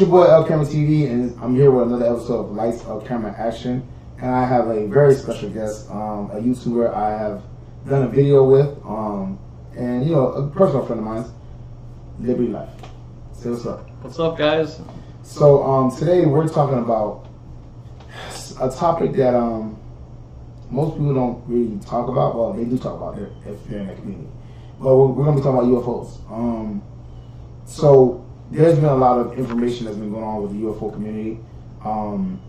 it's your boy LCameraTV, and I'm here with another episode of Lights of Camera Action. And I have a very special guest, um, a YouTuber I have done a video with, um, and you know, a personal friend of mine, Liberty Lyffe. Say what's up. What's up, guys? So um, today we're talking about a topic that um, most people don't really talk about. Well, they do talk about it if they're in the community, but we're, we're going to be talking about UFOs. Um, so there's been a lot of information that's been going on with the UFO community. Um,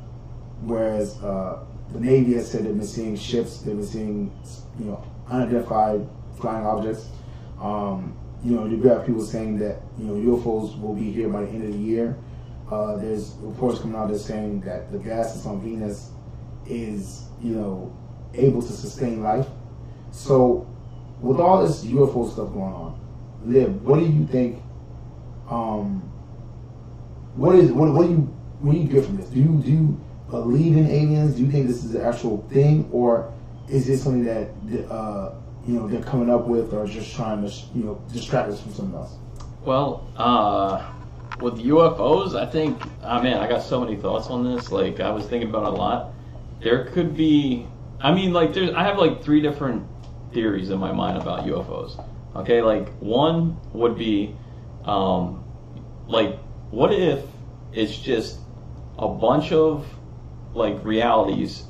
whereas uh, the Navy has said they've been seeing ships, they've been seeing you know unidentified flying objects. Um, you know, you've got people saying that you know UFOs will be here by the end of the year. Uh, there's reports coming out that saying that the gas that's on Venus is you know able to sustain life. So with all this UFO stuff going on, Lib, what do you think? Um, what is what, what do you what do you get from this? Do you do you believe in aliens? Do you think this is an actual thing, or is this something that uh, you know they're coming up with, or just trying to you know distract us from something else? Well, uh, with UFOs, I think, oh man, I got so many thoughts on this. Like, I was thinking about a lot. There could be, I mean, like, there's, I have like three different theories in my mind about UFOs. Okay, like one would be, um, like, what if it's just a bunch of like realities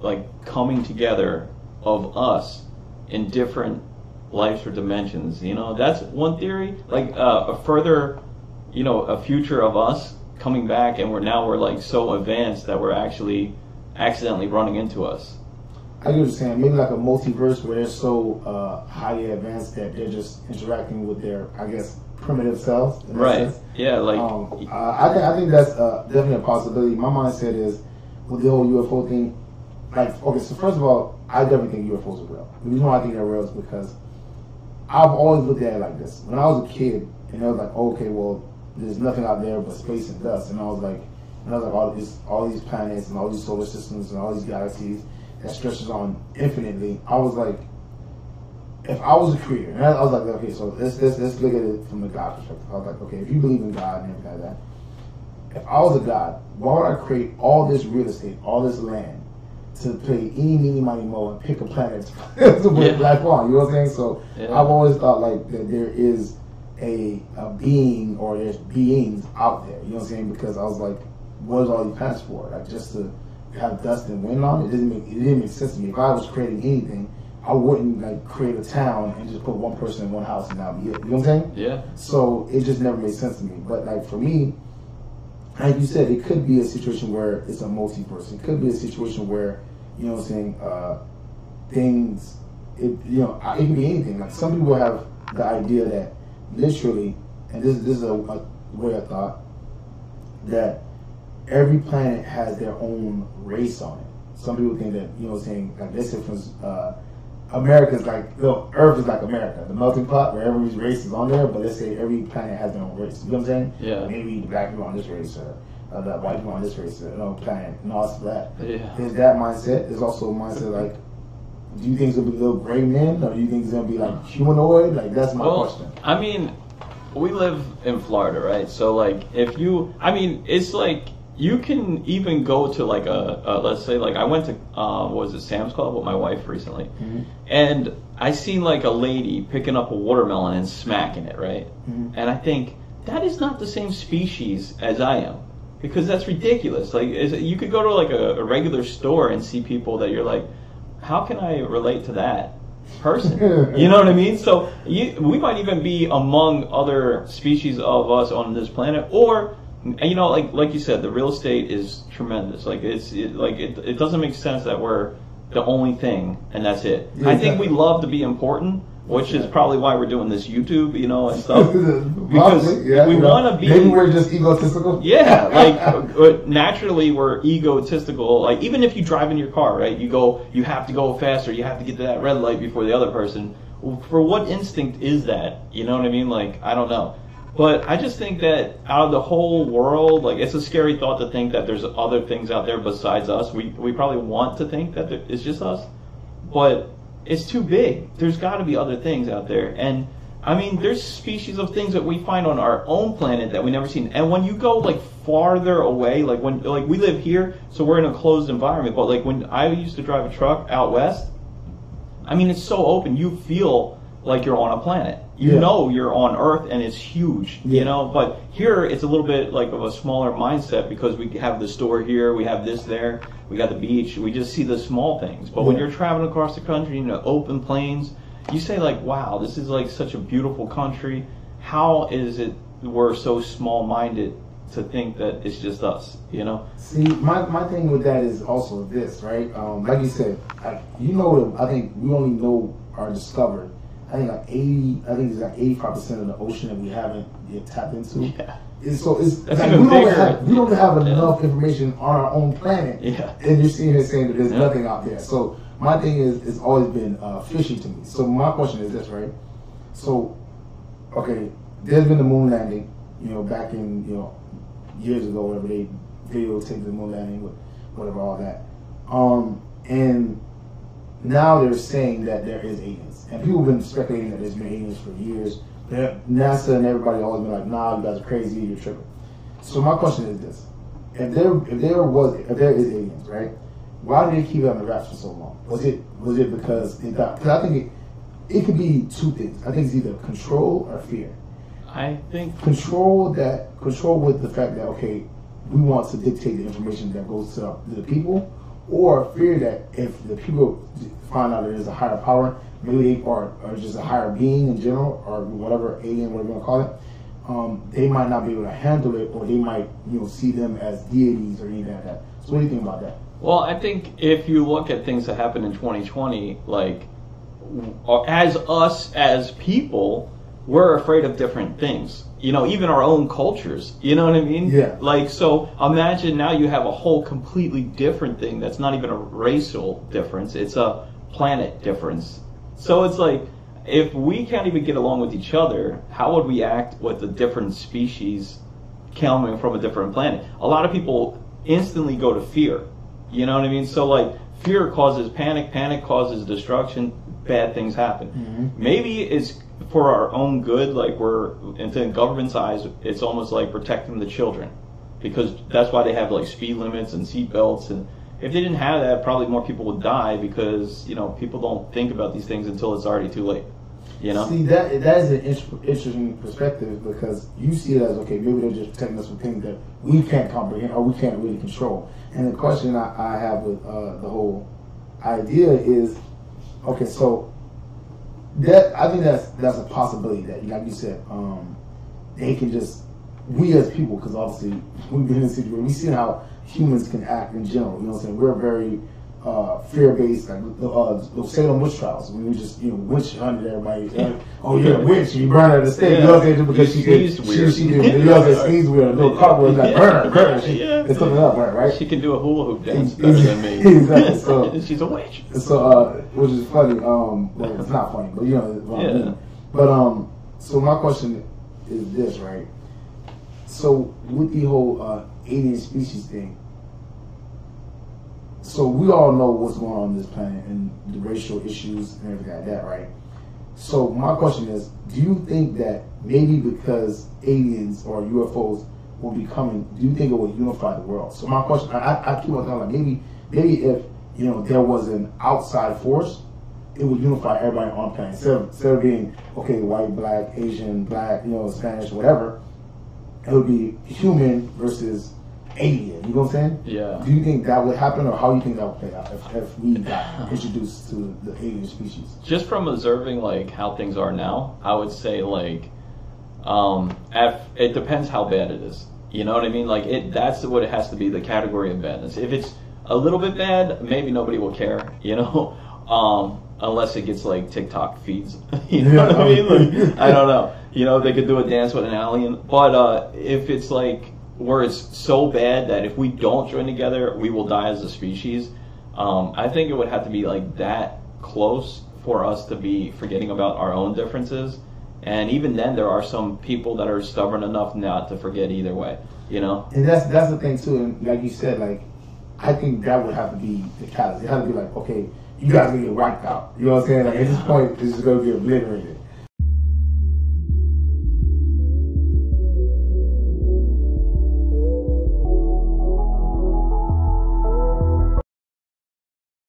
like coming together of us in different lives or dimensions you know? That's one theory. Like uh, a further you know a future of us coming back and we're now we're like so advanced that we're actually accidentally running into us. I get what you're saying. Maybe like a multiverse where they're so uh, highly advanced that they're just interacting with their, I guess, primitive selves. right sense. yeah like um, uh, I think I think that's uh, definitely a possibility. My mindset is with the whole UFO thing. Like, okay, so first of all, I definitely think UFOs are real. The reason why I think they're real is because I've always looked at it like this. When I was a kid, and I was like, okay, well, there's nothing out there but space and dust, and I was like, and I was like, all these, all these planets and all these solar systems and all these galaxies that stretches on infinitely. I was like, if I was a creator, and I was like, okay, so let's let's let's look at it from the God perspective. I was like, okay, if you believe in God and everything like that, if I was a God, why would I create all this real estate, all this land, to pay any, meeny, money, mo, and pick a planet to put yeah. life on? You know what I'm saying? So yeah. I've always thought like that there is a, a being or there's beings out there. You know what I'm saying? Because I was like, what is all these planets for? Like just to have dust and wind on it? It didn't make it didn't make sense to me. If I was creating anything, I wouldn't like create a town and just put one person in one house and that be it. You know what I'm saying? Yeah. So it just never made sense to me. But like for me, like you said, it could be a situation where it's a multiverse. It could be a situation where, you know what I'm saying, uh, things, it, you know, it can be anything. Like some people have the idea that literally, and this, this is a, a way of thought, that every planet has their own race on it. Some people think that, you know what I'm saying, like this is uh, America's like, know, Earth is like America, the melting pot where every race is on there, but let's say every planet has their own race. You know what I'm saying? Yeah. Maybe the black people on this race, or uh, the white people on this race, or, you know, planet, and all that. Yeah. There's that mindset. There's also a mindset like, do you think it's gonna be little gray men, or do you think it's gonna be like humanoid? Like that's my well, question. I mean, we live in Florida, right? So like, if you, I mean, it's like you can even go to like a, a, let's say like I went to uh, what was it Sam's Club with my wife recently, mm-hmm. and I seen like a lady picking up a watermelon and smacking it right, mm-hmm. and I think that is not the same species as I am because that's ridiculous. Like you could go to like a, a regular store and see people that you're like, how can I relate to that? person. you know what I mean? So you, we might even be among other species of us on this planet, or you know, like like you said, the real estate is tremendous. Like it's it, like it, it doesn't make sense that we're the only thing and that's it. Yeah, I think we love to be important, which is probably why we're doing this YouTube, you know, and stuff. because yeah, we want to be. Maybe we're just egotistical. Yeah, like uh, naturally we're egotistical. Like even if you drive in your car, right? You go, you have to go faster. You have to get to that red light before the other person. For what instinct is that? You know what I mean? Like I don't know. But I just think that out of the whole world, like it's a scary thought to think that there's other things out there besides us. We we probably want to think that it's just us, but it's too big. There's got to be other things out there, and I mean, there's species of things that we find on our own planet that we never seen. And when you go like farther away, like when like we live here, so we're in a closed environment. But like when I used to drive a truck out west, I mean, it's so open. You feel like you're on a planet. You Yeah. know you're on Earth, and it's huge. Yeah. You know, but here it's a little bit like of a smaller mindset because we have the store here, we have this there, we got the beach. We just see the small things. But when you're traveling across the country, you know, open plains, you say like, "Wow, this is like such a beautiful country." How is it we're so small-minded to think that it's just us? You know? See, my, my thing with that is also this, right? Um, like you said, like, you know, I think we only know or discovered. I think like eighty, I think it's like eighty-five percent of the ocean that we haven't yet tapped into. Yeah. It's, so it's That's like, we don't have we don't have Yeah. enough information on our own planet. Yeah. And you're sitting here saying that there's Yeah. nothing out there. So my thing is, it's always been uh, fishy to me. So my question is this, right? So, okay, there's been the moon landing. You know, back in you know years ago, whatever they videotaped the moon landing, with whatever all that. Um, and now they're saying that there is aliens, and people have been speculating that there's been aliens for years. NASA and everybody always been like, "Nah, you guys are crazy. You're tripping." So my question is this: If there, if there was, if there is aliens, right? Why did they keep it on the wraps for so long? Was it, was it because they thought? Because I think it, it could be two things. I think it's either control or fear I think control that control with the fact that okay, we want to dictate the information that goes to the people, or fear that if the people find out there's a higher power, maybe or, or just a higher being in general, or whatever alien, whatever you want to call it, um, they might not be able to handle it, or they might you know see them as deities or anything like that. So what do you think about that? Well, I think if you look at things that happened in 2020, like as us as people, we're afraid of different things. You know, even our own cultures. You know what I mean? Yeah. Like, so imagine now you have a whole completely different thing that's not even a racial difference, it's a planet difference. So it's like, if we can't even get along with each other, how would we act with a different species coming from a different planet? A lot of people instantly go to fear. You know what I mean? So like fear causes panic, panic causes destruction, bad things happen. Mhm. Maybe it's for our own good, like we're in the government's eyes, it's almost like protecting the children. Because that's why they have like speed limits and seat belts and if they didn't have that, probably more people would die because, you know, people don't think about these things until it's already too late. You know? See that that is an interesting perspective because you see it as okay, maybe they're just protecting us from things that we can't comprehend or we can't really control. And the question I, I have with uh, the whole idea is, okay, so that I think that's that's a possibility that, like you said, um, they can just we as people, because obviously we've been in a situation, we've seen how humans can act in general. You know what I'm saying? We're very uh, fear-based, like uh, the Salem witch trials. We would just, you know, witch hunted everybody. Like, oh, you're a witch. You burn her at the stake. You know what I'm saying? Just because she did, sneezed she, weird. she did, you know what I'm weird. No cartwheel, like, burn her, burn her. She, Yeah. It's something up, right? right? She can do a hula hoop dance better than me. exactly, so- She's a witch. So, uh, which is funny. Um, well, it's not funny, but you know what I mean. But um, so my question is this, right? So with the whole uh, alien species thing, so we all know what's going on on this planet and the racial issues and everything like that, right? So my question is, do you think that maybe because aliens or UFOs will be coming, do you think it will unify the world? So my question, I, I keep on telling like maybe maybe if you know there was an outside force, it would unify everybody on planet instead of, instead of being okay, white, black, Asian, black, you know, Spanish, whatever. It would be human versus alien. You know what I'm saying? Yeah. Do you think that would happen, or how do you think that would play out if, if we got introduced to the alien species? just from observing like how things are now, I would say like um if, it depends how bad it is. You know what I mean? Like it that's what it has to be the category of badness. If it's a little bit bad, maybe nobody will care, you know? Um unless it gets like TikTok feeds. you know what I mean? Like, I don't know. You know, they could do a dance with an alien. But uh if it's like where it's so bad that if we don't join together, we will die as a species. Um, I think it would have to be like that close for us to be forgetting about our own differences. And even then, there are some people that are stubborn enough not to forget either way. You know? And that's that's the thing too. And like you said, like I think that would have to be the catalyst. It has to be like, okay, you guys gonna get wiped out. You know what I'm saying? Like at this point, this is gonna be obliterated.